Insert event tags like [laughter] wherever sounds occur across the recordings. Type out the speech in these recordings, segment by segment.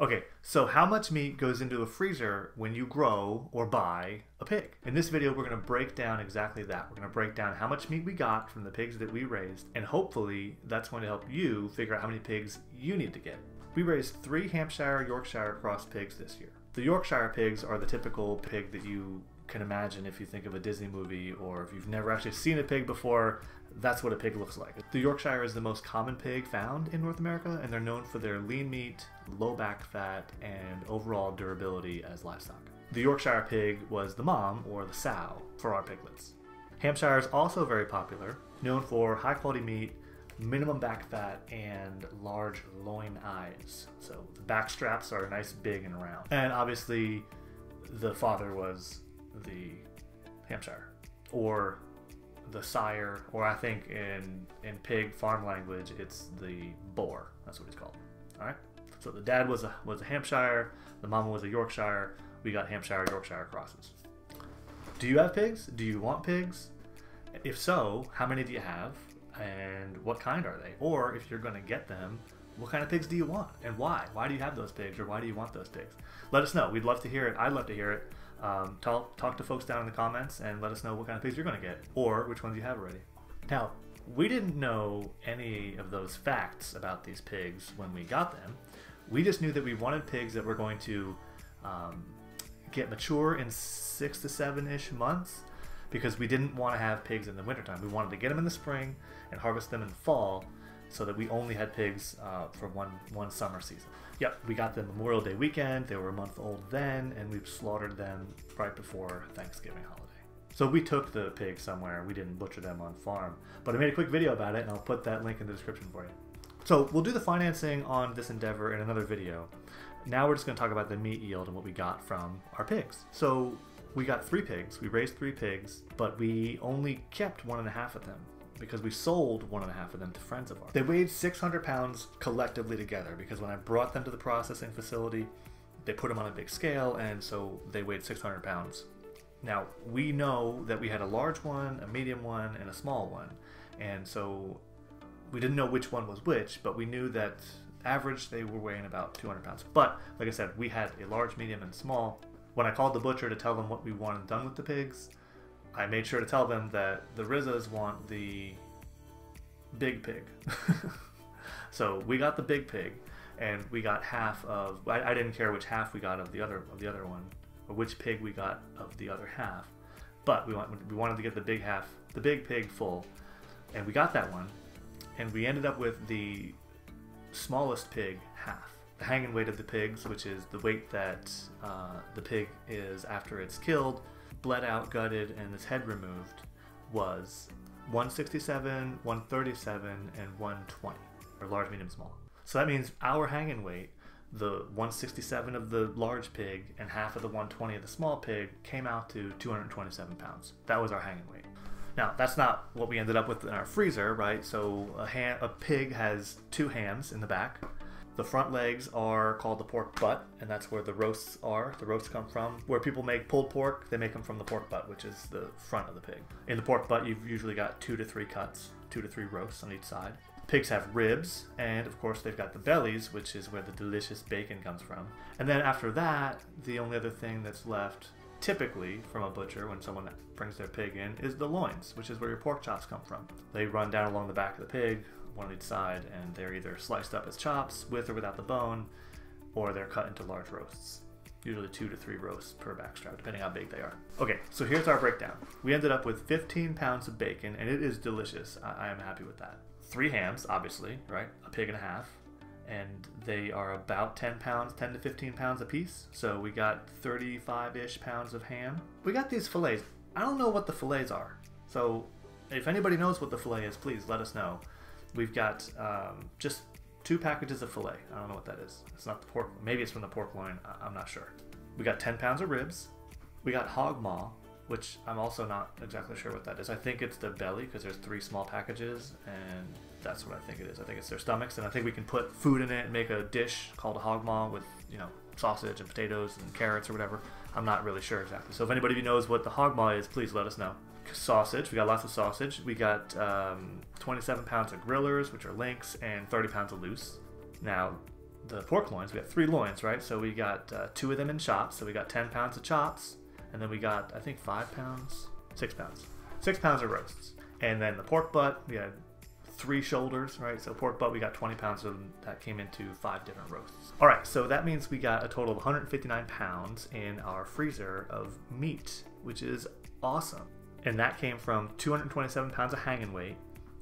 Okay, so how much meat goes into a freezer when you grow or buy a pig? In this video, we're to break down exactly that. We're to break down how much meat we got from the pigs that we raised, and hopefully that's going to help you figure out how many pigs you need to get. We raised three Hampshire Yorkshire cross pigs this year. The Yorkshire pigs are the typical pig that you can imagine if you think of a Disney movie or if you've never actually seen a pig before, that's what a pig looks like. The Yorkshire is the most common pig found in North America, and they're known for their lean meat, low back fat, and overall durability as livestock. The Yorkshire pig was the mom, or the sow, for our piglets. Hampshire is also very popular, known for high quality meat, minimum back fat, and large loin eyes. So the back straps are nice, big, and round. And obviously, the father was the Hampshire, or the sire, or I think in in pig farm language, it's the boar. That's what he's called. All right. So the dad was a was a Hampshire, the mama was a Yorkshire. We got Hampshire Yorkshire crosses. Do you have pigs? Do you want pigs? If so, how many do you have? And what kind are they? Or if you're going to get them, what kind of pigs do you want? And why? Why do you have those pigs or why do you want those pigs? Let us know. We'd love to hear it. I'd love to hear it. Um, talk, talk to folks down in the comments and let us know what kind of pigs you're going to get or which ones you have already. Now, we didn't know any of those facts about these pigs when we got them. We just knew that we wanted pigs that were going to um, get mature in six to seven ish months because we didn't want to have pigs in the wintertime. We wanted to get them in the spring and harvest them in the fall so that we only had pigs uh, for one, one summer season. Yep, we got them Memorial Day weekend. They were a month old then, and we slaughtered them right before Thanksgiving holiday. So we took the pigs somewhere. We didn't butcher them on farm. But I made a quick video about it, and I'll put that link in the description for you. So we'll do the financing on this endeavor in another video. Now we're just going to talk about the meat yield and what we got from our pigs. So we got three pigs. We raised three pigs, but we only kept one and a half of them because we sold one and a half of them to friends of ours. They weighed 600 pounds collectively together because when I brought them to the processing facility, they put them on a big scale and so they weighed 600 pounds. Now, we know that we had a large one, a medium one, and a small one. And so we didn't know which one was which, but we knew that average they were weighing about 200 pounds. But like I said, we had a large, medium, and small. When I called the butcher to tell them what we wanted done with the pigs, I made sure to tell them that the Rizzas want the big pig. [laughs] so we got the big pig, and we got half of. I, I, didn't care which half we got of the other of the other one, or which pig we got of the other half. But we want we wanted to get the big half, the big pig full, and we got that one, and we ended up with the smallest pig half. The hanging weight of the pigs, which is the weight that uh, the pig is after it's killed bled out, gutted, and his head removed was 167, 137, and 120, or large, medium, small. So that means our hanging weight, the 167 of the large pig and half of the 120 of the small pig, came out to 227 pounds. That was our hanging weight. Now, that's not what we ended up with in our freezer, right? So a, a pig has two hams in the back, the front legs are called the pork butt, and that's where the roasts are. The roasts come from. Where people make pulled pork, they make them from the pork butt, which is the front of the pig. In the pork butt, you've usually got two to three cuts, two to three roasts on each side. Pigs have ribs, and of course, they've got the bellies, which is where the delicious bacon comes from. And then after that, the only other thing that's left, typically from a butcher when someone brings their pig in, is the loins, which is where your pork chops come from. They run down along the back of the pig, one on each side, and they're either sliced up as chops with or without the bone, or they're cut into large roasts. Usually two to three roasts per backstrap, depending how big they are. Okay, so here's our breakdown. We ended up with 15 pounds of bacon, and it is delicious. I, I am happy with that. Three hams, obviously, right? A pig and a half. And they are about 10 pounds, 10 to 15 pounds a piece. So we got 35 ish pounds of ham. We got these fillets. I don't know what the fillets are. So if anybody knows what the fillet is, please let us know. We've got um, just two packages of filet. I don't know what that is. It's not the pork. Maybe it's from the pork loin. I'm not sure. We got 10 pounds of ribs. We got hog maw, which I'm also not exactly sure what that is. I think it's the belly because there's three small packages, and that's what I think it is. I think it's their stomachs, and I think we can put food in it and make a dish called a hog maw with you know sausage and potatoes and carrots or whatever. I'm not really sure exactly. So if anybody knows what the hog maw is, please let us know sausage. We got lots of sausage. We got um, 27 pounds of grillers, which are links, and 30 pounds of loose. Now, the pork loins. We got three loins, right? So we got uh, two of them in chops. So we got 10 pounds of chops. And then we got, I think, five pounds, six pounds, six pounds of roasts. And then the pork butt, we had three shoulders, right? So pork butt, we got 20 pounds of them. That came into five different roasts. All right, so that means we got a total of 159 pounds in our freezer of meat, which is awesome. And that came from 227 pounds of hanging weight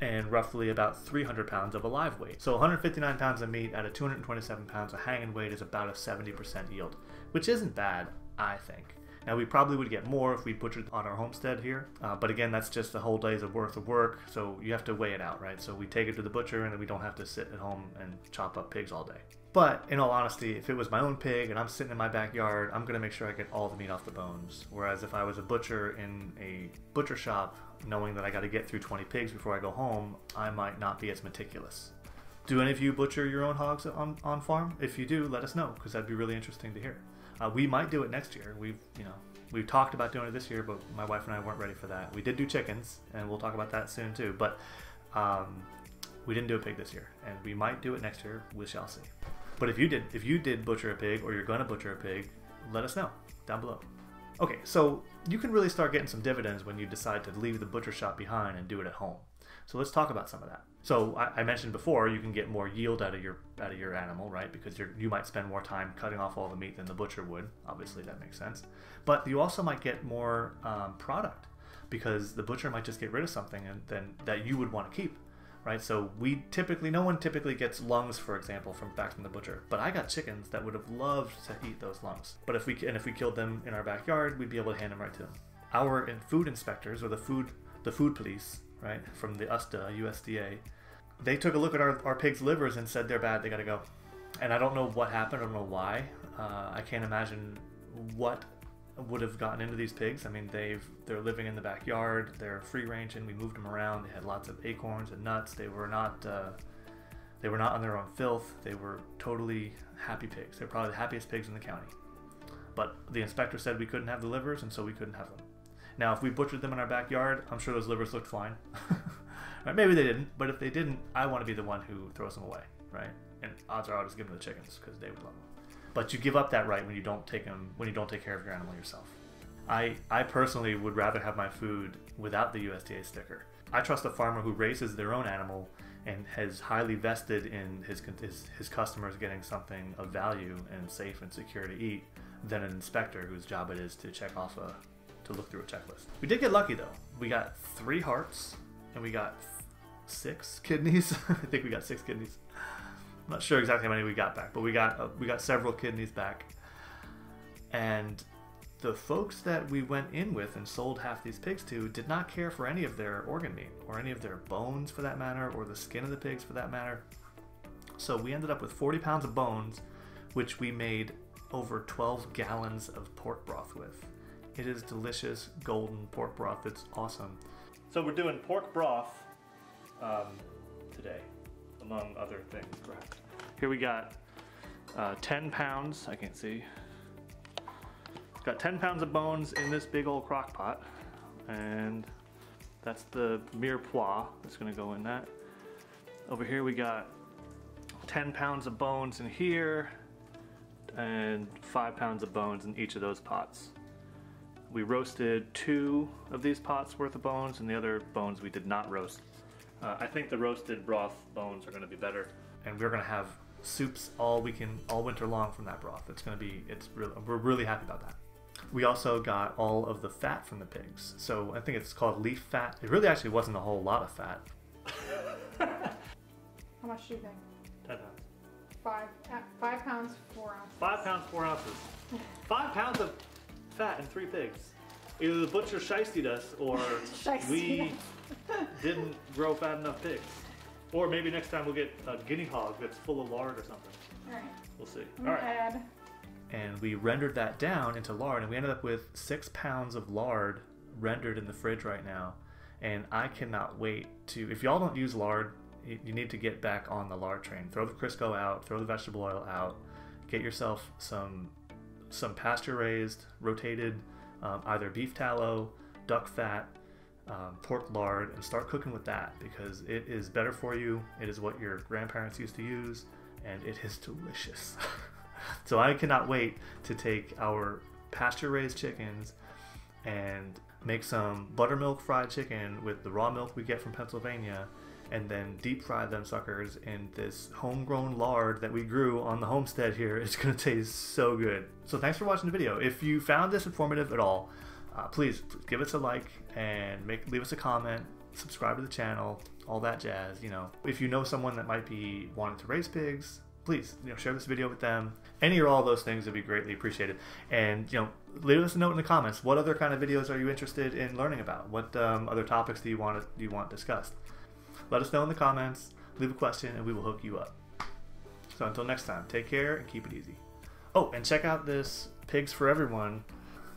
and roughly about 300 pounds of a live weight. So 159 pounds of meat out of 227 pounds of hanging weight is about a 70% yield, which isn't bad, I think. Now we probably would get more if we butchered on our homestead here, uh, but again, that's just a whole day's worth of work, so you have to weigh it out, right? So we take it to the butcher, and then we don't have to sit at home and chop up pigs all day. But in all honesty, if it was my own pig and I'm sitting in my backyard, I'm gonna make sure I get all the meat off the bones. Whereas if I was a butcher in a butcher shop, knowing that I got to get through 20 pigs before I go home, I might not be as meticulous. Do any of you butcher your own hogs on, on farm? If you do, let us know because that'd be really interesting to hear. Uh, we might do it next year. We've you know we've talked about doing it this year, but my wife and I weren't ready for that. We did do chickens, and we'll talk about that soon too. But um, we didn't do a pig this year, and we might do it next year. We shall see. But if you did, if you did butcher a pig, or you're going to butcher a pig, let us know down below. Okay, so you can really start getting some dividends when you decide to leave the butcher shop behind and do it at home. So let's talk about some of that. So I, I, mentioned before you can get more yield out of your out of your animal, right? Because you might spend more time cutting off all the meat than the butcher would. Obviously, that makes sense. But you also might get more um, product because the butcher might just get rid of something and then that you would want to keep right? So we typically, no one typically gets lungs, for example, from back from the butcher. But I got chickens that would have loved to eat those lungs. But if we and if we killed them in our backyard, we'd be able to hand them right to them. Our food inspectors or the food the food police, right, from the USDA, USDA, they took a look at our, our pigs' livers and said they're bad. They got to go. And I don't know what happened. I don't know why. Uh, I can't imagine what would have gotten into these pigs. I mean, they've they're living in the backyard. They're free range, and we moved them around. They had lots of acorns and nuts. They were not uh, they were not on their own filth. They were totally happy pigs. They're probably the happiest pigs in the county. But the inspector said we couldn't have the livers, and so we couldn't have them. Now, if we butchered them in our backyard, I'm sure those livers looked fine. [laughs] right, maybe they didn't, but if they didn't, I want to be the one who throws them away, right? And odds are I'll just give them the chickens because they would love them but you give up that right when you don't take them when you don't take care of your animal yourself. I I personally would rather have my food without the USDA sticker. I trust a farmer who raises their own animal and has highly vested in his, his, his customers getting something of value and safe and secure to eat than an inspector whose job it is to check off a to look through a checklist. We did get lucky though. We got three hearts and we got six kidneys. [laughs] I think we got six kidneys. I'm not sure exactly how many we got back, but we got uh, we got several kidneys back. And the folks that we went in with and sold half these pigs to did not care for any of their organ meat or any of their bones for that matter or the skin of the pigs for that matter. So we ended up with 40 pounds of bones, which we made over 12 gallons of pork broth with. It is delicious golden pork broth. It's awesome. So we're doing pork broth um, today among other things, perhaps. Here we got uh, 10 pounds, I can't see. It's got 10 pounds of bones in this big old crock pot. And that's the mirepoix that's gonna go in that. Over here we got 10 pounds of bones in here and five pounds of bones in each of those pots. We roasted two of these pots worth of bones and the other bones we did not roast. Uh, I think the roasted broth bones are going to be better, and we're going to have soups all weekend, all winter long from that broth. It's going to be, it's really, we're really happy about that. We also got all of the fat from the pigs. So I think it's called leaf fat. It really actually wasn't a whole lot of fat. How much do you think? Ten pounds. Five, uh, five pounds, four ounces. Five pounds, four ounces. Five pounds of fat and three pigs. Either the butcher shiested us or [laughs] we didn't grow fat enough pigs. Or maybe next time we'll get a guinea hog that's full of lard or something. Alright. We'll see. I'm All gonna right. add And we rendered that down into lard, and we ended up with six pounds of lard rendered in the fridge right now. And I cannot wait to. If y'all don't use lard, you you need to get back on the lard train. Throw the Crisco out. Throw the vegetable oil out. Get yourself some some pasture raised, rotated, um, either beef tallow, duck fat, um, pork lard, and start cooking with that because it is better for you. It is what your grandparents used to use, and it is [laughs] delicious. [laughs] so I cannot wait to take our pasture raised chickens and make some buttermilk fried chicken with the raw milk we get from Pennsylvania and then deep fry them suckers in this homegrown lard that we grew on the homestead here. It's gonna taste so good. So thanks for watching the video. If you found this informative at all, uh, please, please give us a like and make leave us a comment, subscribe to the channel, all that jazz. You know, if you know someone that might be wanting to raise pigs, please you know share this video with them. Any or all those things would be greatly appreciated. And you know, leave us a note in the comments. What other kind of videos are you interested in learning about? What um, other topics do you want to, do you want discussed? Let us know in the comments. Leave a question, and we will hook you up. So until next time, take care and keep it easy. Oh, and check out this Pigs for Everyone.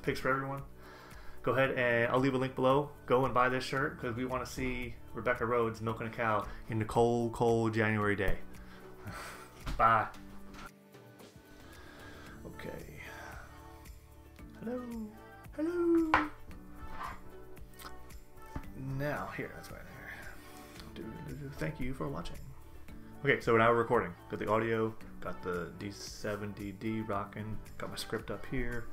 Pigs for Everyone. Go ahead and I'll leave a link below. Go and buy this shirt because we want to see Rebecca Rhodes milking a cow in the cold, cold January day. [laughs] Bye. Okay. Hello. Hello. Now, here, that's right. Thank you for watching. Okay, so now we're recording. Got the audio, got the D70D rocking, got my script up here.